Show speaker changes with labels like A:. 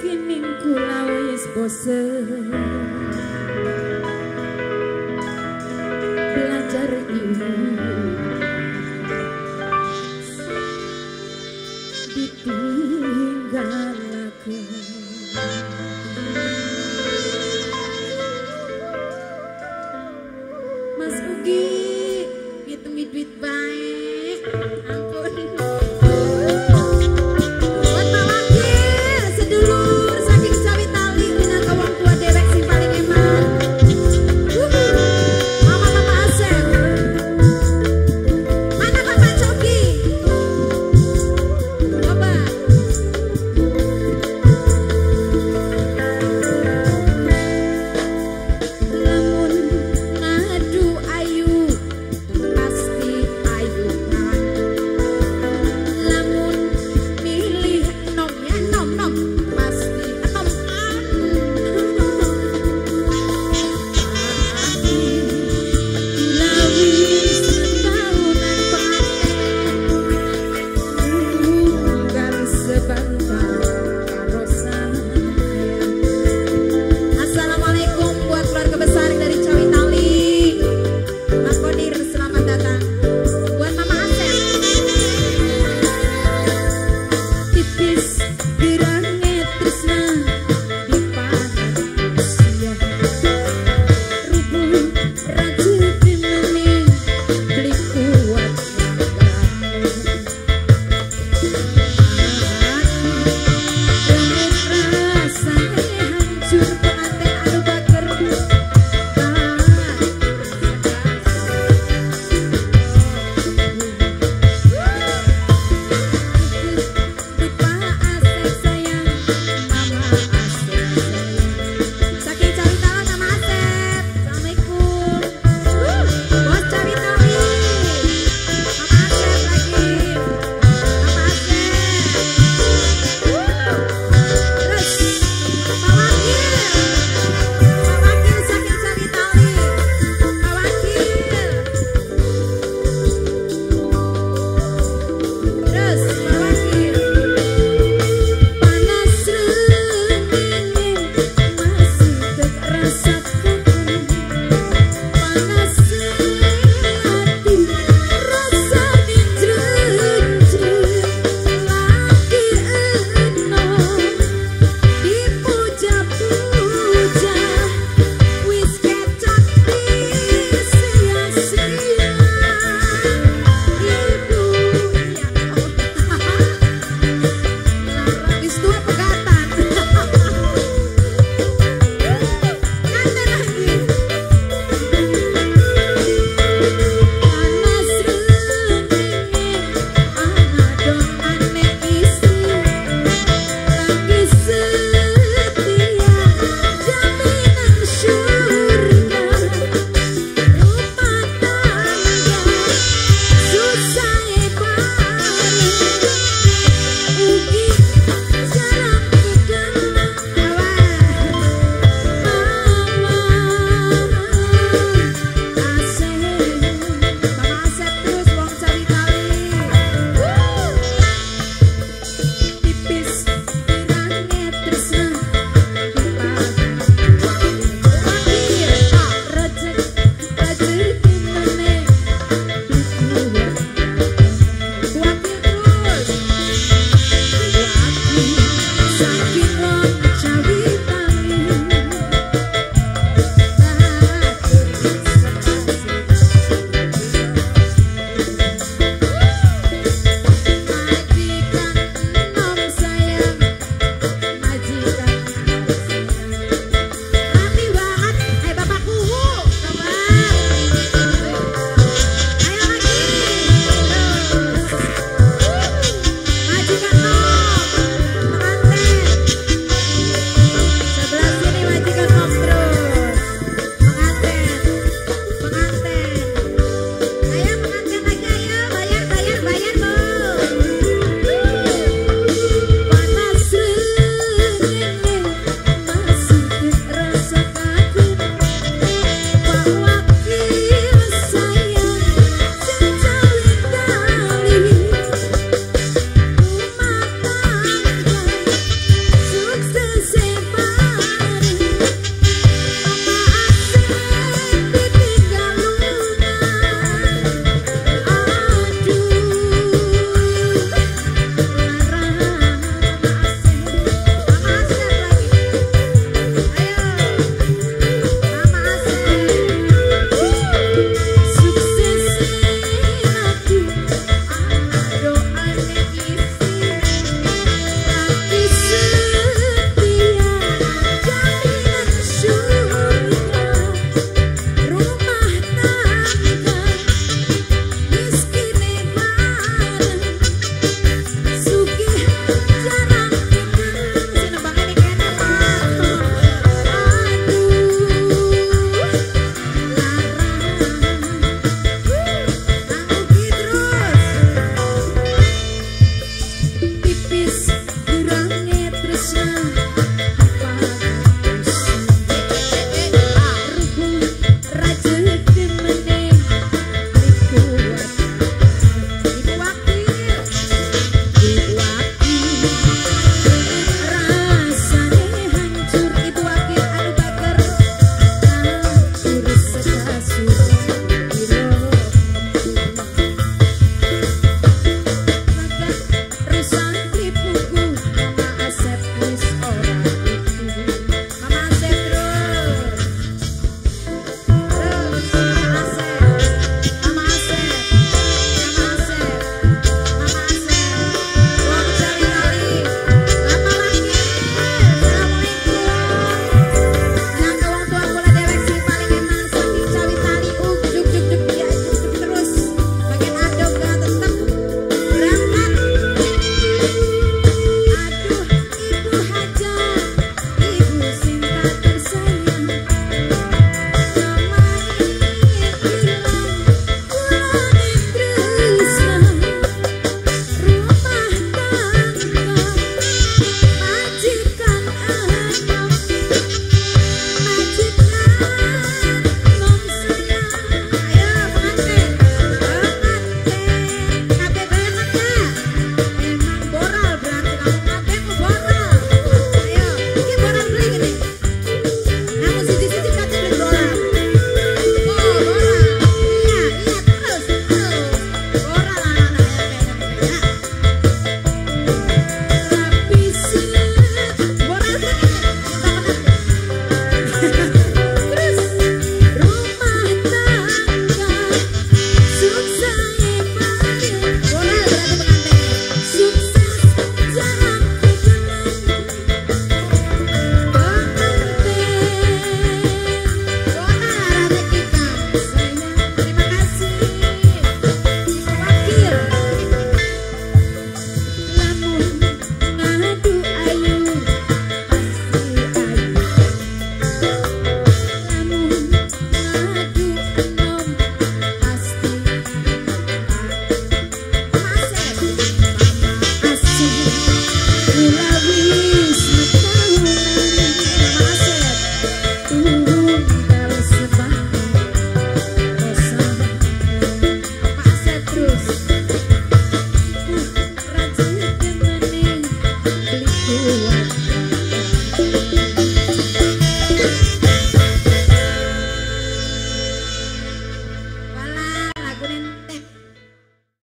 A: Kini kula wis bosen you.